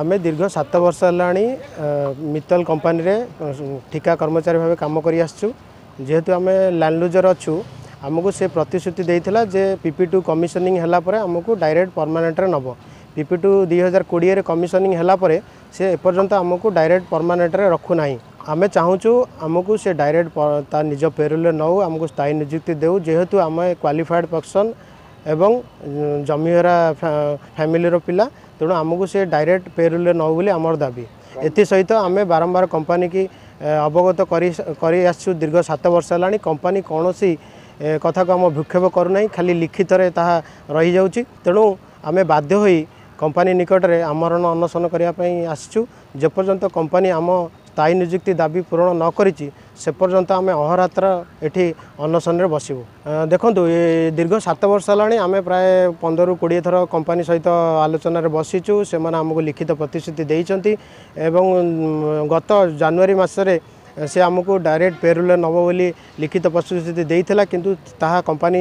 ଆମେ ଦୀର୍ଘ ସାତ ବର୍ଷ ହେଲାଣି ମିତଲ କମ୍ପାନୀରେ ଠିକା କର୍ମଚାରୀ ଭାବେ କାମ କରିଆସିଛୁ ଯେହେତୁ ଆମେ ଲ୍ୟାଣ୍ଡଲୁଜର ଅଛୁ ଆମକୁ ସେ ପ୍ରତିଶ୍ରୁତି ଦେଇଥିଲା ଯେ ପିପି ଟୁ କମିଶନିଂ ହେଲା ପରେ ଆମକୁ ଡାଇରେକ୍ଟ ପର୍ମାନେଣ୍ଟରେ ନେବ ପିପି ଟୁ ଦୁଇ ହଜାର କୋଡ଼ିଏରେ କମିଶନିଂ ହେଲା ପରେ ସେ ଏପର୍ଯ୍ୟନ୍ତ ଆମକୁ ଡାଇରେକ୍ଟ ପର୍ମାନେଣ୍ଟରେ ରଖୁନାହିଁ ଆମେ ଚାହୁଁଛୁ ଆମକୁ ସେ ଡାଇରେକ୍ଟ ତା ନିଜ ପେରୋଲରେ ନେଉ ଆମକୁ ସ୍ଥାୟୀ ନିଯୁକ୍ତି ଦେଉ ଯେହେତୁ ଆମେ କ୍ୱାଲିଫାଏଡ଼୍ ପର୍ସନ୍ ଏବଂ ଜମିହରା ଫ୍ୟାମିଲିର ପିଲା ତେଣୁ ଆମକୁ ସେ ଡାଇରେକ୍ଟ ପେରୁଲରେ ନ ବୋଲି ଆମର ଦାବି ଏଥିସହିତ ଆମେ ବାରମ୍ବାର କମ୍ପାନୀକି ଅବଗତ କରି କରି ଆସିଛୁ ଦୀର୍ଘ ସାତ ବର୍ଷ ହେଲାଣି କମ୍ପାନୀ କୌଣସି କଥାକୁ ଆମ ବିକ୍ଷୋଭ କରୁନାହିଁ ଖାଲି ଲିଖିତରେ ତାହା ରହିଯାଉଛି ତେଣୁ ଆମେ ବାଧ୍ୟ ହୋଇ କମ୍ପାନୀ ନିକଟରେ ଆମରଣ ଅନଶନ କରିବା ପାଇଁ ଆସିଛୁ ଯେପର୍ଯ୍ୟନ୍ତ କମ୍ପାନୀ ଆମ ସ୍ଥାୟୀ ନିଯୁକ୍ତି ଦାବି ପୂରଣ ନ କରିଛି ସେପର୍ଯ୍ୟନ୍ତ ଆମେ ଅହରାତ୍ର ଏଠି ଅନଶନରେ ବସିବୁ ଦେଖନ୍ତୁ ଏ ଦୀର୍ଘ ସାତ ବର୍ଷ ହେଲାଣି ଆମେ ପ୍ରାୟ ପନ୍ଦରରୁ କୋଡ଼ିଏ ଥର କମ୍ପାନୀ ସହିତ ଆଲୋଚନାରେ ବସିଛୁ ସେମାନେ ଆମକୁ ଲିଖିତ ପ୍ରତିଶ୍ରୁତି ଦେଇଛନ୍ତି ଏବଂ ଗତ ଜାନୁଆରୀ ମାସରେ ସେ ଆମକୁ ଡାଇରେକ୍ଟ ପେରୁଲେ ନେବ ବୋଲି ଲିଖିତ ପ୍ରତିଶ୍ରୁତି ଦେଇଥିଲା କିନ୍ତୁ ତାହା କମ୍ପାନୀ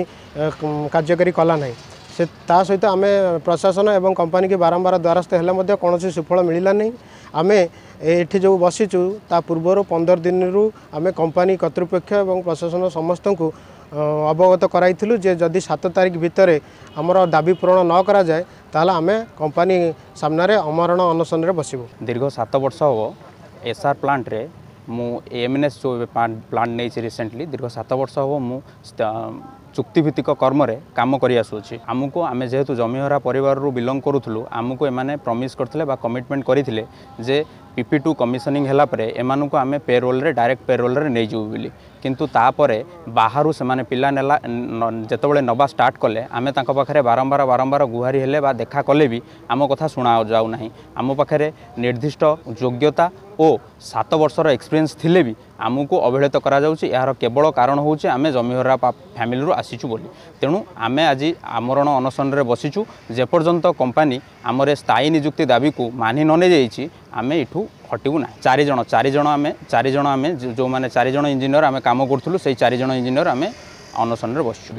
କାର୍ଯ୍ୟକାରୀ କଲା ନାହିଁ ସେ ତା ସହିତ ଆମେ ପ୍ରଶାସନ ଏବଂ କମ୍ପାନୀକି ବାରମ୍ବାର ଦ୍ୱାରସ୍ଥ ହେଲେ ମଧ୍ୟ କୌଣସି ସୁଫଳ ମିଳିଲାନି ଆମେ ଏଠି ଯେଉଁ ବସିଛୁ ତା ପୂର୍ବରୁ ପନ୍ଦର ଦିନରୁ ଆମେ କମ୍ପାନୀ କର୍ତ୍ତୃପକ୍ଷ ଏବଂ ପ୍ରଶାସନ ସମସ୍ତଙ୍କୁ ଅବଗତ କରାଇଥିଲୁ ଯେ ଯଦି ସାତ ତାରିଖ ଭିତରେ ଆମର ଦାବି ପୂରଣ ନ କରାଯାଏ ତାହେଲେ ଆମେ କମ୍ପାନୀ ସାମ୍ନାରେ ଅମରଣ ଅନଶନରେ ବସିବୁ ଦୀର୍ଘ ସାତ ବର୍ଷ ହେବ ଏସ୍ଆର୍ ପ୍ଲାଣ୍ଟରେ ମୁଁ ଏମ୍ଏନ୍ଏସ୍ ଯେଉଁ ପ୍ଲାଣ୍ଟ ନେଇଛି ରିସେଣ୍ଟଲି ଦୀର୍ଘ ସାତ ବର୍ଷ ହେବ ମୁଁ চুক্তিভিত্তিক কর্মরে কাম করে আসুছি আমি আমি যেহেতু জমিহরা পরিবার বিলং করুলু আমি এমানে প্রমিস করলে বা কমিটমেন্ট করে যে পিপি টু কমিশনিং হলাপরে এমানু আমি পেরোলরে ডাইরেক্ট পেরোলরে নিয়ে যাবু বলে কিন্তু তাপরে বাহারু সে পিলা নেলা যেতবে নবা স্টার্ট কলে আমি তাঁর পাখে বারম্বার বারম্বার গুহারি হলে বা দেখা কলে বি আম কথা শুনা যাও না আম পাখে নির্দিষ্ট যোগ্যতা ও সাত বর্ষর এক্সপিরিয়েন্স থিলে আমি অবহেলিত করা যাচ্ছে এর কেবল কারণ হচ্ছে আমি জমিহরা ফ্যামিলি ଆସିଛୁ ବୋଲି ତେଣୁ ଆମେ ଆଜି ଆମରଣ ଅନଶନରେ ବସିଛୁ ଯେପର୍ଯ୍ୟନ୍ତ କମ୍ପାନୀ ଆମର ସ୍ଥାୟୀ ନିଯୁକ୍ତି ଦାବିକୁ ମାନି ନ ନେଇଯାଇଛି ଆମେ ଏଠୁ ହଟିବୁ ନା ଚାରିଜଣ ଚାରିଜଣ ଆମେ ଚାରିଜଣ ଆମେ ଯେଉଁମାନେ ଚାରିଜଣ ଇଞ୍ଜିନିୟର ଆମେ କାମ କରୁଥିଲୁ ସେଇ ଚାରିଜଣ ଇଞ୍ଜିନିୟର ଆମେ ଅନଶନରେ ବସିଛୁ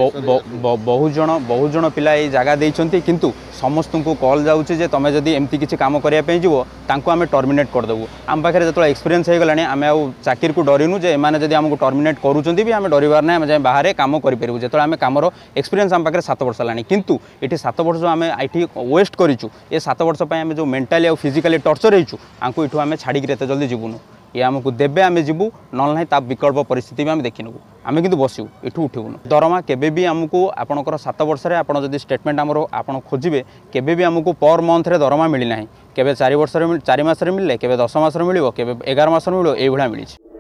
ବହୁତ ଜଣ ବହୁତ ଜଣ ପିଲା ଏଇ ଜାଗା ଦେଇଛନ୍ତି କିନ୍ତୁ ସମସ୍ତଙ୍କୁ କଲ୍ ଯାଉଛି ଯେ ତୁମେ ଯଦି ଏମିତି କିଛି କାମ କରିବା ପାଇଁ ଯିବ ତାଙ୍କୁ ଆମେ ଟର୍ମିନେଟ୍ କରିଦେବୁ ଆମ ପାଖରେ ଯେତେବେଳେ ଏକ୍ସପିରିଏନ୍ସ ହୋଇଗଲାଣି ଆମେ ଆଉ ଚାକିରିକୁ ଡରିନୁ ଯେ ଏମାନେ ଯଦି ଆମକୁ ଟର୍ମିନେଟ୍ କରୁଛନ୍ତି ବି ଆମେ ଡରିବାର ନାହିଁ ଆମେ ଯାଇ ବାହାରେ କାମ କରିପାରିବୁ ଯେତେବେଳେ ଆମେ କାମର ଏକ୍ସପିରିଏନ୍ସ ଆମ ପାଖରେ ସାତ ବର୍ଷ ହେଲାଣି କିନ୍ତୁ ଏଠି ସାତ ବର୍ଷ ଆମେ ଏଠି ୱେଷ୍ଟ କରିଛୁ ଏ ସାତ ବର୍ଷ ପାଇଁ ଆମେ ଯେଉଁ ମେଣ୍ଟାଲି ଆଉ ଫିଜିକାଲି ଟର୍ଚର୍ ହେଇଛୁ ଆଙ୍କୁ ଏଠୁ ଆମେ ଛାଡ଼ିକିରି ଏତେ ଜଲ୍ଦି ଯିବୁନୁ ଇଏ ଆମକୁ ଦେବେ ଆମେ ଯିବୁ ନହେଲେ ନାହିଁ ତା ବିକଳ୍ପ ପରିସ୍ଥିତି ବି ଆମେ ଦେଖିନେବୁ আমি কিন্তু বসু এঠু উঠিবুন দরমা কেবে বি আমি আপনার সাত বর্ষে আপনার যদি স্টেটমেন্ট আমার আপনার খোঁজবে কেবে বি আমি পর মন্থরে দরমা মিলি না কেবে চারি বর্ষে চারি মাসে মিললে কেবে দশ মাসে মিলব কেবে এগার মাসে মিলব এইভাবে মিলছে